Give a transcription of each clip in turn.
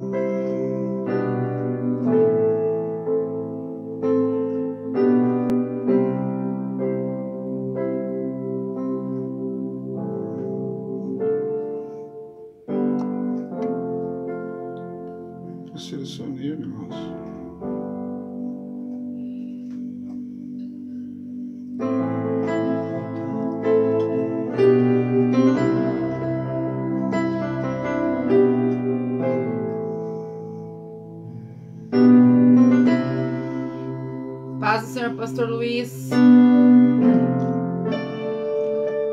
Selecionei o Paz do Senhor, Pastor Luiz.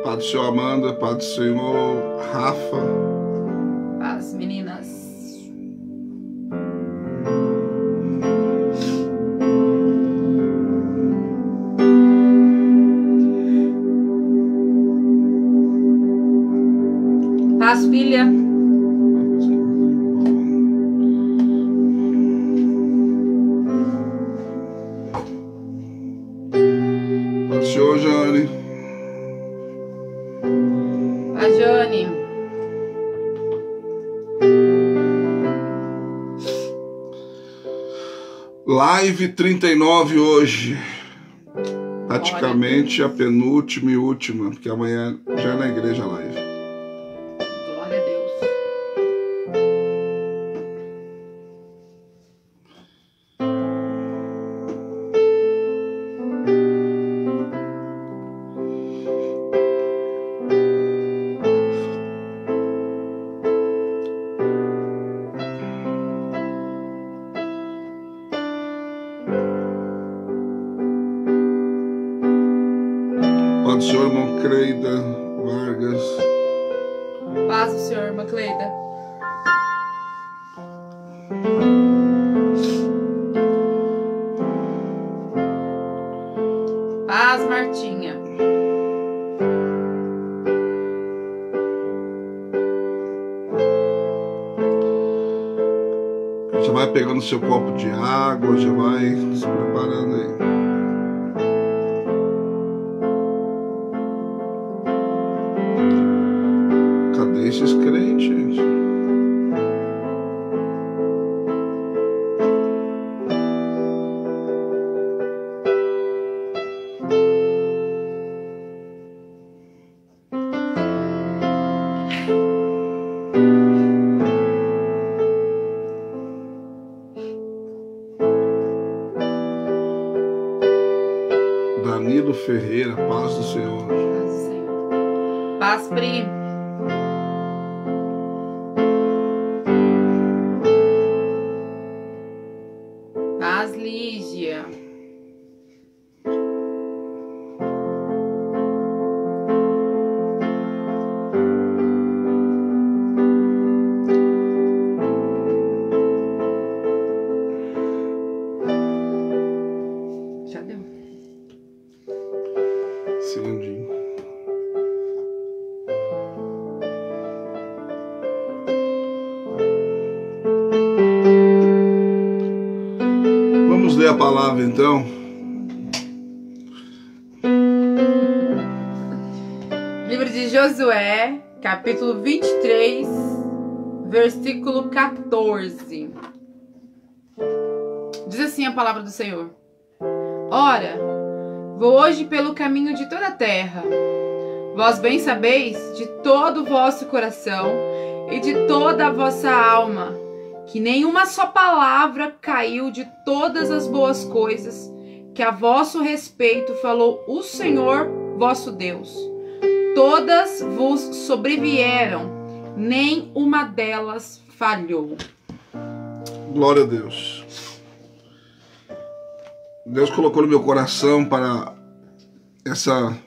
Paz do Senhor Amanda, Paz do Senhor Rafa. Senhor Jane. A Jane. Live 39 hoje. Praticamente a penúltima e última, porque amanhã já é na igreja live. Pegando seu copo de água, já vai se preparando aí. Paz, palavra então. Livro de Josué, capítulo 23, versículo 14. Diz assim a palavra do Senhor: Ora, vou hoje pelo caminho de toda a terra. Vós bem sabeis de todo o vosso coração e de toda a vossa alma, que nenhuma só palavra caiu de todas as boas coisas que a vosso respeito falou o Senhor vosso Deus todas vos sobrevieram, nem uma delas falhou. Glória a Deus. Deus colocou no meu coração para essa.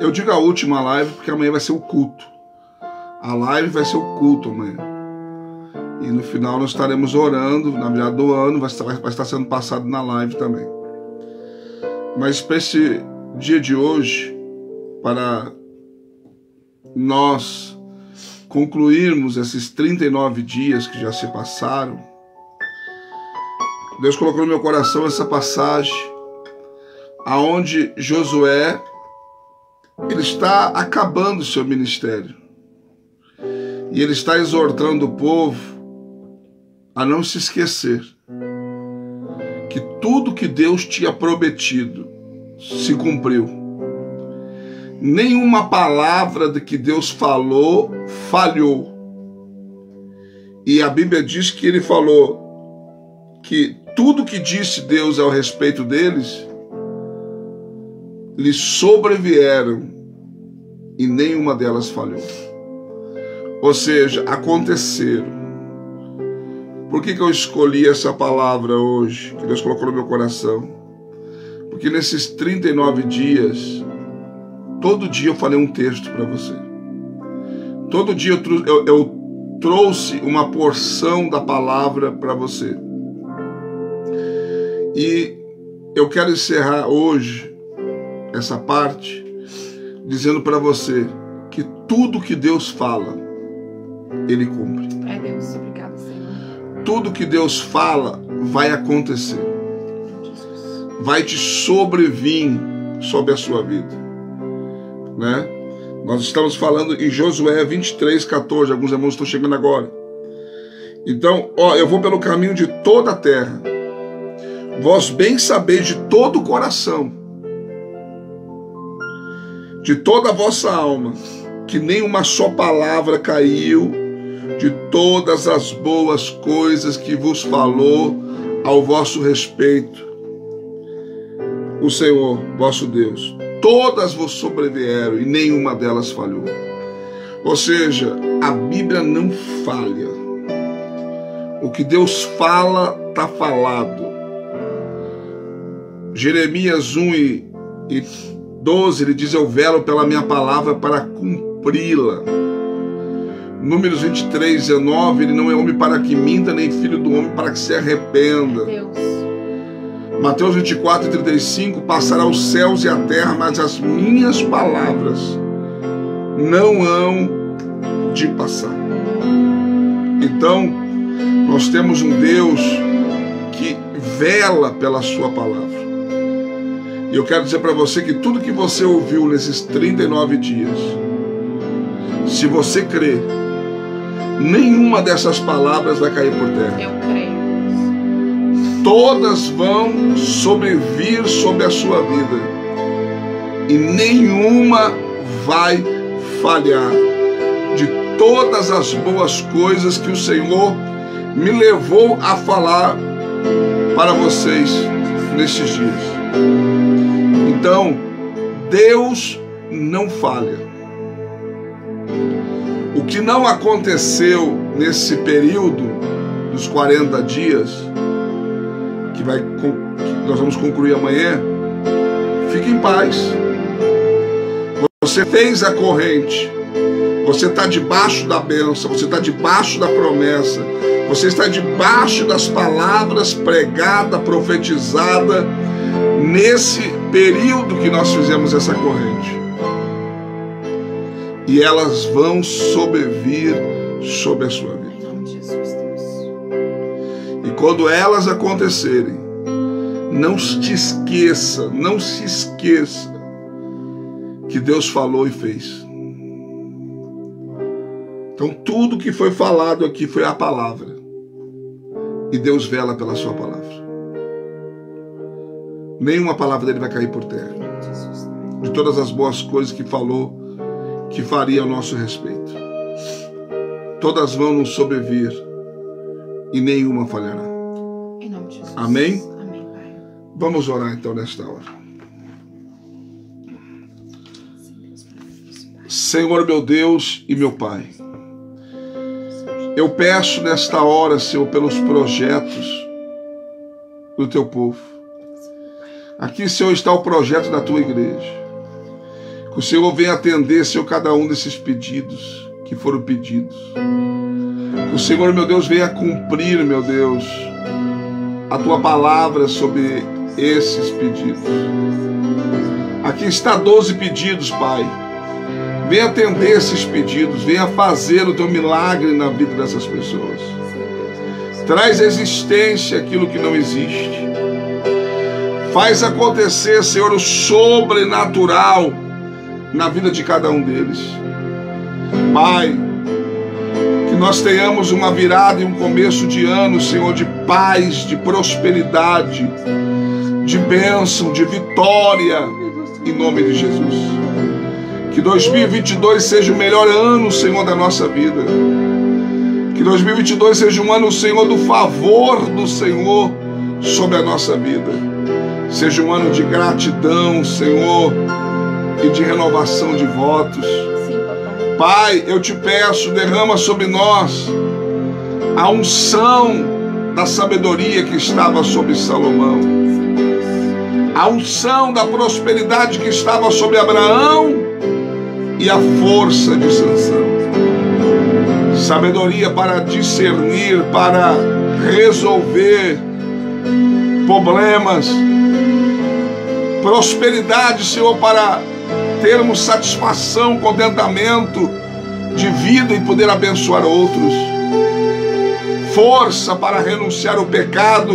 Eu digo a última live porque amanhã vai ser o culto. A live vai ser o culto amanhã. E no final nós estaremos orando, na virada do ano, vai estar, vai estar sendo passado na live também. Mas para esse dia de hoje, para nós concluirmos esses 39 dias que já se passaram, Deus colocou no meu coração essa passagem aonde Josué ele está acabando o seu ministério. E ele está exortando o povo a não se esquecer que tudo que Deus tinha prometido se cumpriu. Nenhuma palavra de que Deus falou falhou. E a Bíblia diz que ele falou que tudo que disse Deus ao respeito deles lhe sobrevieram e nenhuma delas falhou. Ou seja, aconteceram. Por que, que eu escolhi essa palavra hoje, que Deus colocou no meu coração? Porque nesses 39 dias, todo dia eu falei um texto para você. Todo dia eu, eu, eu trouxe uma porção da palavra para você. E eu quero encerrar hoje essa parte dizendo para você que tudo que Deus fala, Ele cumpre. Tudo que Deus fala vai acontecer. Vai te sobrevir sobre a sua vida. Né? Nós estamos falando em Josué 23, 14. Alguns irmãos estão chegando agora. Então, ó, eu vou pelo caminho de toda a terra. Vós bem sabeis de todo o coração de toda a vossa alma, que nem uma só palavra caiu de todas as boas coisas que vos falou ao vosso respeito. O Senhor, vosso Deus, todas vos sobrevieram e nenhuma delas falhou. Ou seja, a Bíblia não falha. O que Deus fala, está falado. Jeremias 1 e, e 12, ele diz: Eu velo pela minha palavra para cumpri-la. Números 23, 19, ele não é homem para que minta, nem filho do homem para que se arrependa. Deus. Mateus 24, 35, passará os céus e a terra, mas as minhas palavras não hão de passar. Então, nós temos um Deus que vela pela sua palavra. E eu quero dizer para você que tudo que você ouviu nesses 39 dias, se você crer, nenhuma dessas palavras vai cair por terra. Eu creio. Todas vão sobrevir sobre a sua vida. E nenhuma vai falhar. De todas as boas coisas que o Senhor me levou a falar para vocês nesses dias. Então, Deus não falha. Que não aconteceu nesse período dos 40 dias, que, vai, que nós vamos concluir amanhã, fique em paz. Você fez a corrente, você está debaixo da bênção, você está debaixo da promessa, você está debaixo das palavras pregadas, profetizadas nesse período que nós fizemos essa corrente. E elas vão sobrevir sobre a sua vida. E quando elas acontecerem, não te esqueça, não se esqueça que Deus falou e fez. Então tudo que foi falado aqui foi a palavra. E Deus vela pela sua palavra. Nenhuma palavra dele vai cair por terra. De todas as boas coisas que falou, que faria a nosso respeito. Todas vão nos sobrevir e nenhuma falhará. Em nome de Jesus. Amém? Amém, Pai. Vamos orar então nesta hora. Senhor meu Deus e meu Pai, eu peço nesta hora, Senhor, pelos projetos do teu povo. Aqui, Senhor, está o projeto da tua igreja. Que o Senhor venha atender, Senhor, cada um desses pedidos que foram pedidos. Que o Senhor, meu Deus, venha cumprir, meu Deus, a tua palavra sobre esses pedidos. Aqui está 12 pedidos, Pai. Venha atender esses pedidos, venha fazer o teu milagre na vida dessas pessoas. Traz existência aquilo que não existe. Faz acontecer, Senhor, o sobrenatural na vida de cada um deles. Pai, que nós tenhamos uma virada e um começo de ano, Senhor, de paz, de prosperidade, de bênção, de vitória, em nome de Jesus. Que 2022 seja o melhor ano, Senhor, da nossa vida. Que 2022 seja um ano, Senhor, do favor do Senhor sobre a nossa vida. Seja um ano de gratidão, Senhor, e de renovação de votos. Pai, eu te peço, derrama sobre nós a unção da sabedoria que estava sobre Salomão, a unção da prosperidade que estava sobre Abraão e a força de Sansão. Sabedoria para discernir, para resolver problemas, prosperidade, Senhor, para termos satisfação, contentamento de vida e poder abençoar outros. Força para renunciar ao pecado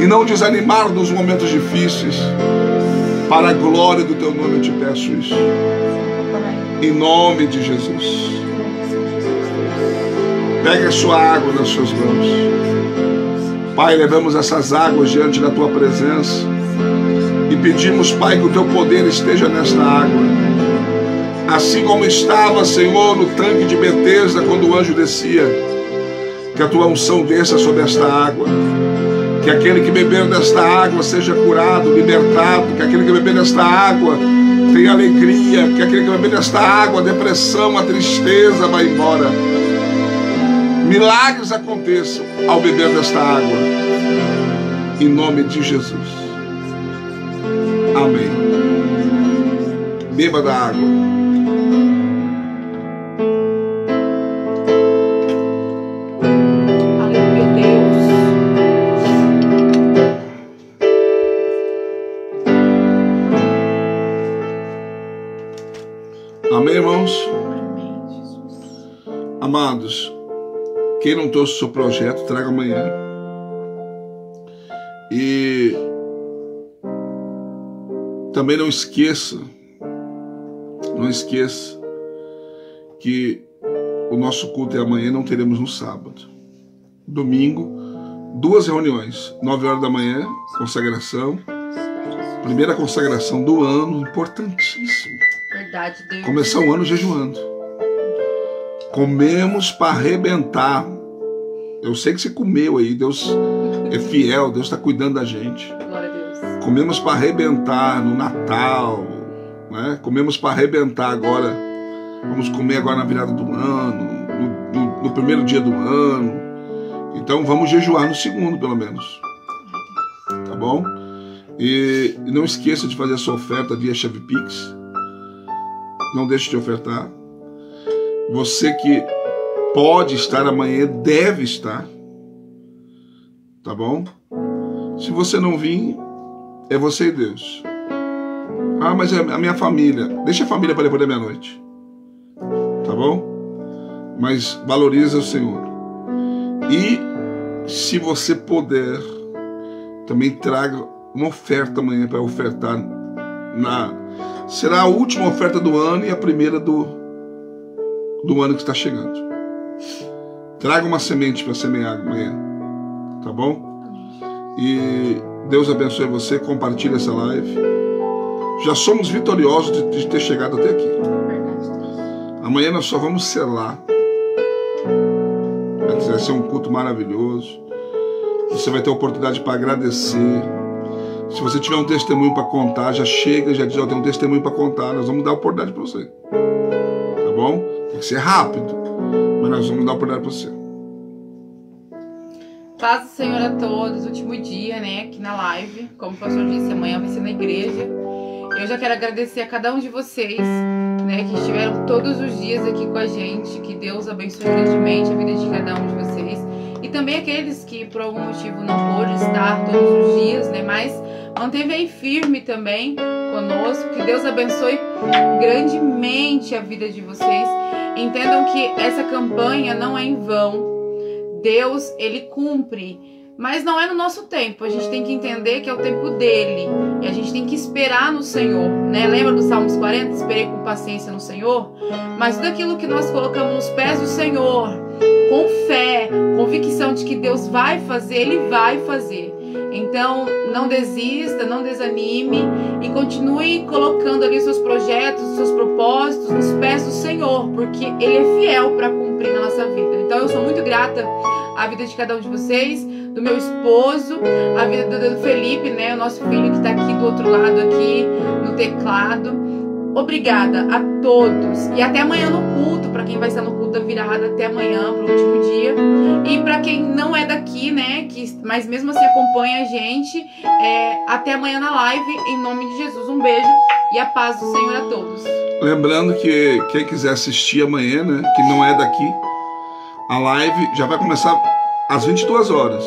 e não desanimar nos momentos difíceis. Para a glória do teu nome eu te peço isso. Em nome de Jesus. Pegue a sua água nas suas mãos. Pai, levamos essas águas diante da tua presença e pedimos, Pai, que o teu poder esteja nesta água. Assim como estava, Senhor, no tanque de Betesda quando o anjo descia, que a tua unção desça sobre esta água. Que aquele que beber desta água seja curado, libertado, que aquele que beber desta água tenha alegria, que aquele que beber desta água, a depressão, a tristeza vai embora. Milagres aconteçam ao beber desta água. Em nome de Jesus. Amém. Beba da água. Aleluia, Deus. Amém, irmãos? Amém, Jesus. Amados, quem não trouxe o seu projeto, traga amanhã. E também não esqueça, não esqueça que o nosso culto é amanhã, não teremos no sábado. Domingo, duas reuniões, nove horas da manhã, consagração. Primeira consagração do ano, importantíssimo. Verdade, Deus. Começar o ano jejuando. Comemos para arrebentar. Eu sei que você comeu aí, Deus é fiel, Deus está cuidando da gente. Comemos para arrebentar no Natal, né? Comemos para arrebentar agora. Vamos comer agora na virada do ano, no, no- no primeiro dia do ano. Então vamos jejuar no segundo, pelo menos. Tá bom? E, e não esqueça de fazer a sua oferta via chave Pix. Não deixe de ofertar. Você que pode estar amanhã, deve estar. Tá bom? Se você não vir, é você e Deus. Ah, mas é a minha família. Deixa a família para depois da meia-noite. Tá bom? Mas valoriza o Senhor. E se você puder, também traga uma oferta amanhã para ofertar na será a última oferta do ano e a primeira do do ano que está chegando. Traga uma semente para semear amanhã, tá bom? E Deus abençoe você, compartilhe essa live. Já somos vitoriosos de, de ter chegado até aqui. Amanhã nós só vamos selar. Vai ser um culto maravilhoso. Você vai ter a oportunidade para agradecer. Se você tiver um testemunho para contar, já chega, já diz: Eu tenho um testemunho para contar. Nós vamos dar a oportunidade para você. Tá bom? Tem que ser rápido, mas nós vamos dar a oportunidade para você. Paz do Senhor a todos, último dia, né, aqui na live. Como o pastor disse, amanhã vai ser na igreja. Eu já quero agradecer a cada um de vocês, né, que estiveram todos os dias aqui com a gente. Que Deus abençoe grandemente a vida de cada um de vocês. E também aqueles que por algum motivo não pôde estar todos os dias, né, mas manteve aí firme também conosco. Que Deus abençoe grandemente a vida de vocês. Entendam que essa campanha não é em vão. Deus, ele cumpre, mas não é no nosso tempo. A gente tem que entender que é o tempo dele e a gente tem que esperar no Senhor, né? Lembra do Salmos 40? Esperei com paciência no Senhor. Mas tudo aquilo que nós colocamos nos pés do Senhor, com fé, convicção de que Deus vai fazer, Ele vai fazer. Então, não desista, não desanime e continue colocando ali os seus projetos, os seus propósitos nos pés do Senhor, porque Ele é fiel para cumprir na nossa vida. Então, eu sou muito grata à vida de cada um de vocês, do meu esposo, a vida do Felipe, né, o nosso filho que está aqui do outro lado aqui no teclado. Obrigada a todos e até amanhã no culto, para quem vai estar no culto da virada, até amanhã, pro último dia. E para quem não é daqui, né, que, mas mesmo assim acompanha a gente, é, até amanhã na live, em nome de Jesus. Um beijo e a paz do Senhor a todos. Lembrando que quem quiser assistir amanhã, né, que não é daqui, a live já vai começar às 22 horas.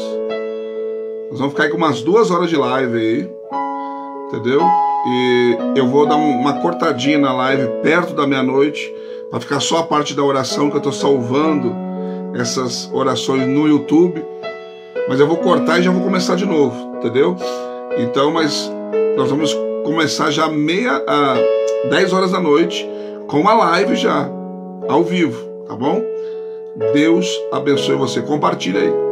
Nós vamos ficar aí com umas duas horas de live aí, entendeu? E eu vou dar uma cortadinha na live perto da meia-noite, para ficar só a parte da oração que eu estou salvando essas orações no YouTube. Mas eu vou cortar e já vou começar de novo, entendeu? Então, mas nós vamos começar já meia a 10 horas da noite com uma live já, ao vivo, tá bom? Deus abençoe você. Compartilha aí.